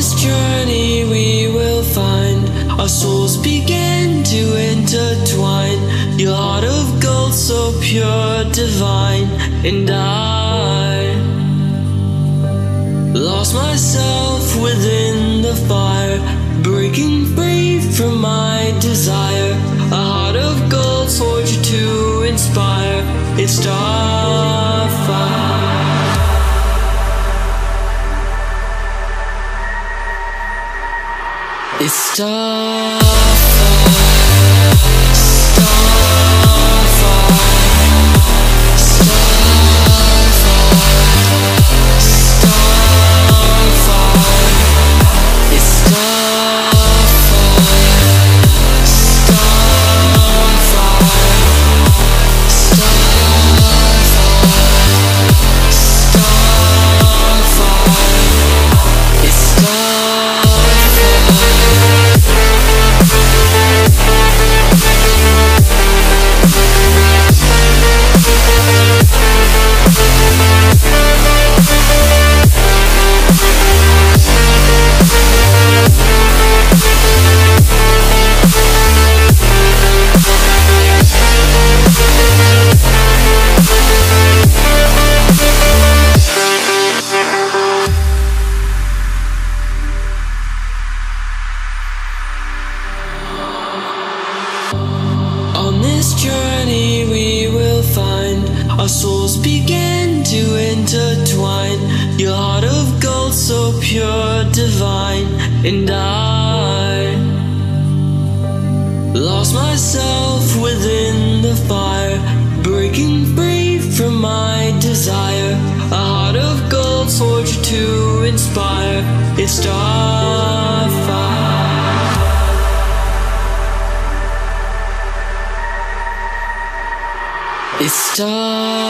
this journey we will find our souls begin to intertwine. Your heart of gold, so pure, divine, and I lost myself within the fire, breaking free from my It's begin to intertwine. Your heart of gold, so pure, divine, and I lost myself within the fire, breaking free from my desire. A heart of gold, forged to inspire. It's starfire. It's Starfire.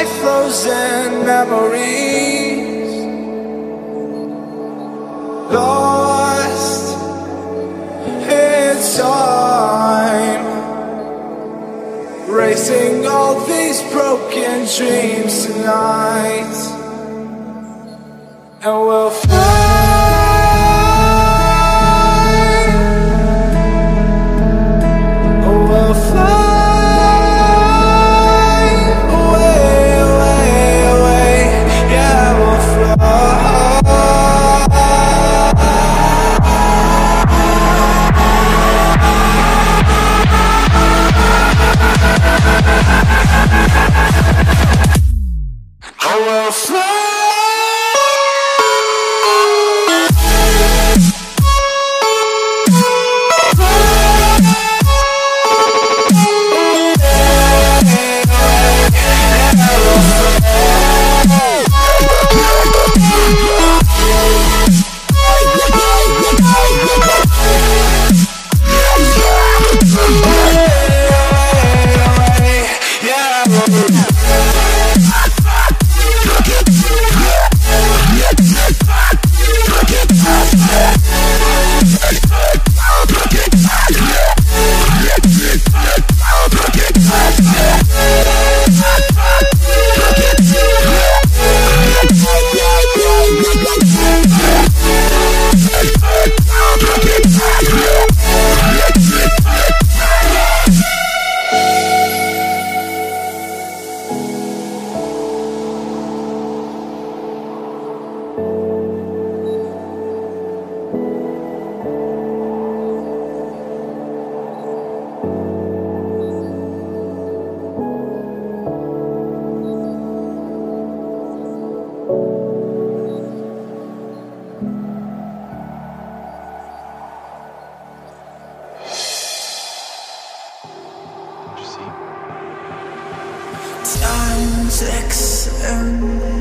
my frozen memories. Lost in time. Racing all these broken dreams tonight. And we'll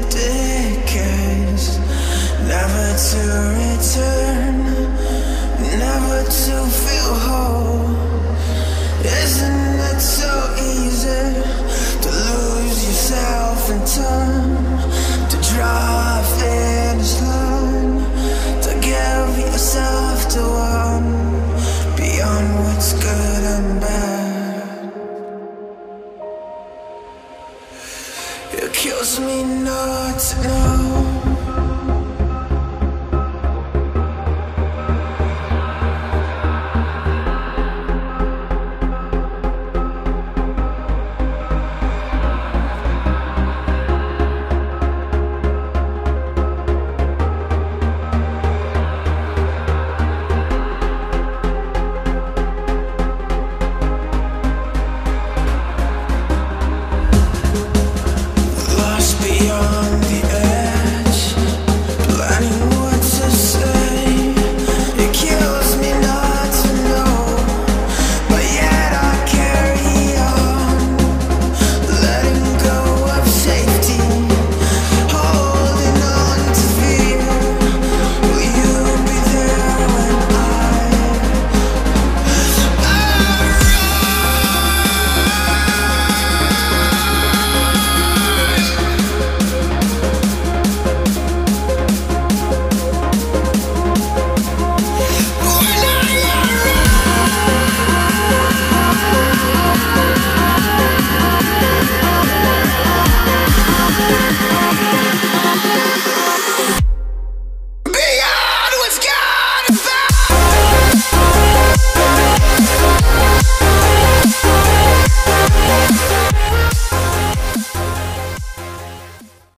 Decays, never to return.